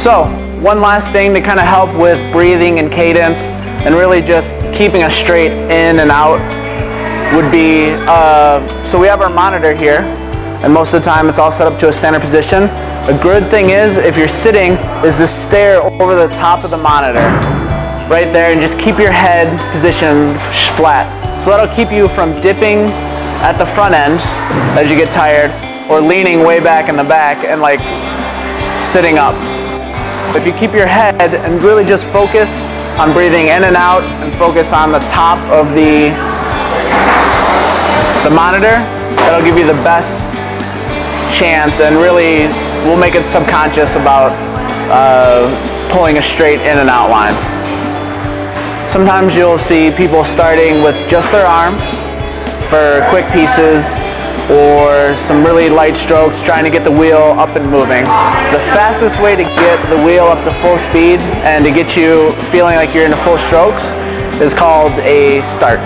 So, one last thing to kind of help with breathing and cadence and really just keeping us straight in and out would be, uh, so we have our monitor here and most of the time it's all set up to a standard position. A good thing is if you're sitting is to stare over the top of the monitor right there and just keep your head positioned flat. So that'll keep you from dipping at the front end as you get tired or leaning way back in the back and like sitting up. If you keep your head and really just focus on breathing in and out and focus on the top of the, the monitor, that'll give you the best chance and really will make it subconscious about uh, pulling a straight in and out line. Sometimes you'll see people starting with just their arms for quick pieces or some really light strokes trying to get the wheel up and moving. The fastest way to get the wheel up to full speed and to get you feeling like you're in full strokes is called a start.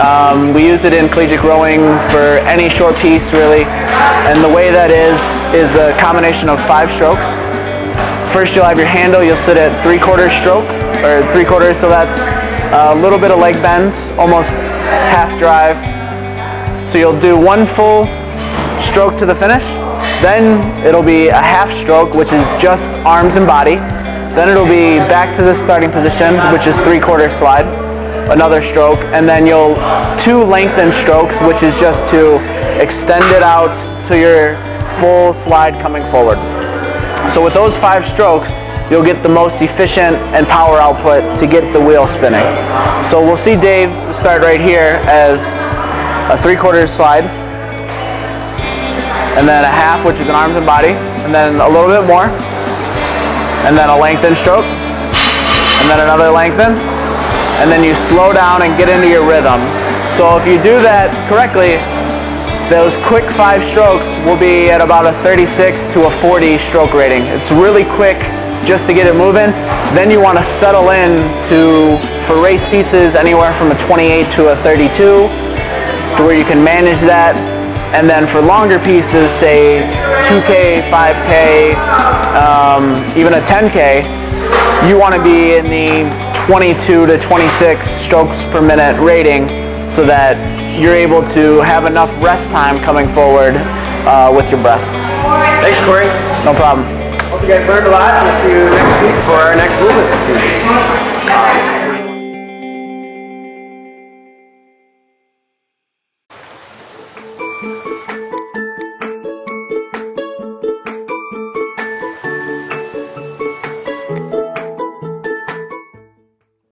Um, we use it in collegiate rowing for any short piece really and the way that is is a combination of five strokes. First you'll have your handle, you'll sit at three quarters stroke or three quarters so that's a little bit of leg bends, almost half drive, so you'll do one full stroke to the finish, then it'll be a half stroke, which is just arms and body. Then it'll be back to the starting position, which is three quarter slide, another stroke, and then you'll two lengthened strokes, which is just to extend it out to your full slide coming forward. So with those five strokes, you'll get the most efficient and power output to get the wheel spinning. So we'll see Dave start right here as a three quarter slide, and then a half, which is an arms and body, and then a little bit more, and then a lengthen stroke, and then another lengthen, and then you slow down and get into your rhythm. So if you do that correctly, those quick five strokes will be at about a 36 to a 40 stroke rating. It's really quick just to get it moving. Then you want to settle in to, for race pieces, anywhere from a 28 to a 32 to where you can manage that. And then for longer pieces, say 2K, 5K, um, even a 10K, you want to be in the 22 to 26 strokes per minute rating so that you're able to have enough rest time coming forward uh, with your breath. Thanks, Cory. No problem. Hope you guys learned a lot. We'll see you next week for our next movement.